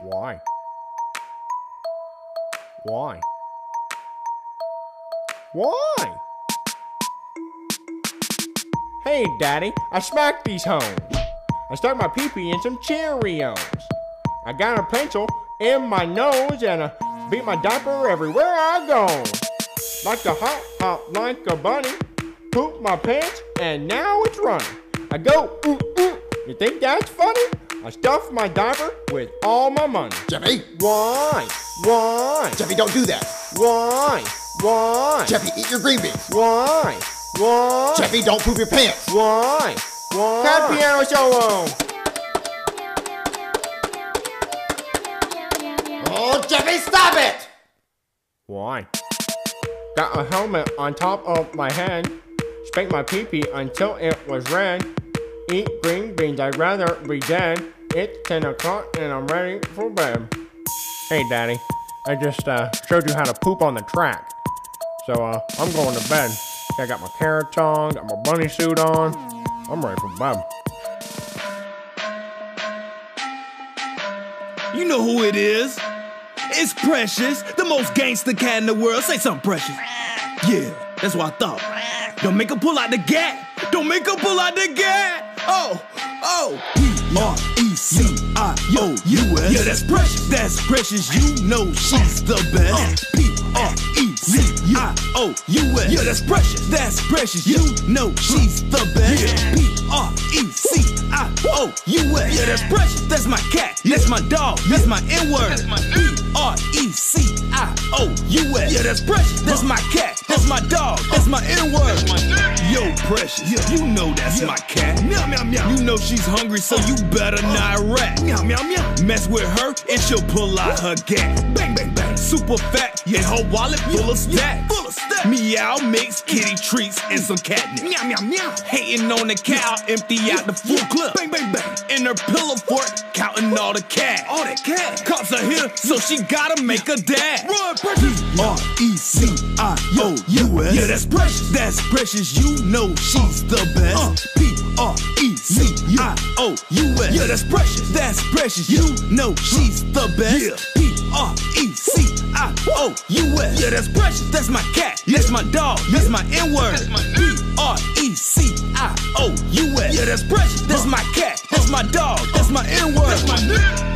Why? Why? Why? Hey, Daddy, I smacked these homes. I stuck my pee-pee in some Cheerios. I got a pencil in my nose and I beat my diaper everywhere I go. Like a hop, hop like a bunny. Poop my pants and now it's running. I go, ooh, ooh. You think that's funny? I stuff my diaper with all my money. Jeffy, Why? Why? Jeffy, don't do that. Why? Why? Jeffy, eat your green beans. Why? Why? Jeffy, don't poop your pants. Why? Why? Cat piano solo. Oh, Jeffy, stop it! Why? Got a helmet on top of my head. Spanked my pee-pee until it was red. Eat green beans, I'd rather be dead. It's 10 o'clock and I'm ready for bed. Hey, Daddy. I just uh, showed you how to poop on the track. So uh, I'm going to bed. I got my carrots on, got my bunny suit on. I'm ready for bed. You know who it is. It's Precious, the most gangster cat in the world. Say something, Precious. Yeah, that's what I thought. Don't make her pull out the gat. Don't make her pull out the gat. Oh, oh. P-R-E-C-I-O-U-S. Yeah, that's Precious. That's Precious. You know she's the best. Uh, P-R-E-C-I-O-U-S. Yeah, that's Precious. That's Precious. You know she's the best. P-R-E-C-I-O-U-S. Yeah, that's Precious. That's my cat. That's my dog. That's my N-word. P-R-E-C-I-O-U-S. Yeah, that's Precious. That's my cat. That's my dog. That's my N-word. Yo, Precious. Yeah. You know that's my cat. Meow, meow, meow. You know she's hungry, so you better not rat. Meow, meow, meow. Mess with her and she'll pull out her gat. Bang, bang, bang. Super fat, and her wallet full of stacks. Meow mix kitty treats and some catnip. Meow, meow, meow. Hating on the cow, empty out the full clip. Bang, bang, bang. In her pillow fort, counting all the cash. All that cash. Cops are here, so she gotta make a dash. Run, precious. R E C I O U S. Yeah, that's precious. That's precious. You know she's the best. P R E C I O U S. Yeah, that's precious. That's precious. You know she's the best. Uh. P R E I O U S. Yeah, that's precious. That's my cat. That's my dog. That's my N word. B R E C I O U S. Yeah, that's precious. That's my cat. That's my dog. That's my N word.